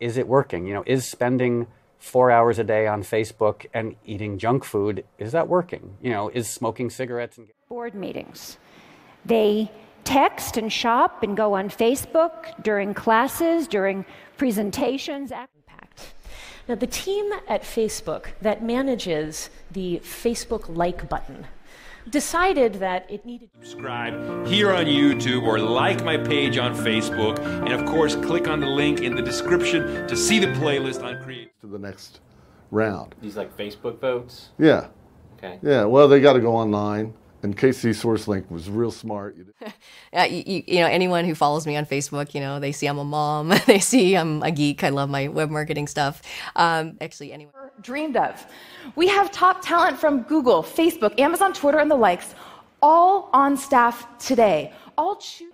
is it working? You know, is spending four hours a day on Facebook and eating junk food, is that working? You know, is smoking cigarettes and board meetings. They text and shop and go on Facebook during classes, during presentations. Impact. Now, the team at Facebook that manages the Facebook like button decided that it needed to subscribe here on YouTube or like my page on Facebook and of course click on the link in the description to see the playlist on create to the next round. These like Facebook votes? Yeah. Okay. Yeah, well, they got to go online. And KC SourceLink was real smart. yeah, you, you, know, anyone who follows me on Facebook, you know, they see I'm a mom, they see I'm a geek, I love my web marketing stuff. Um, actually, anyone dreamed of. We have top talent from Google, Facebook, Amazon, Twitter, and the likes, all on staff today. All choose.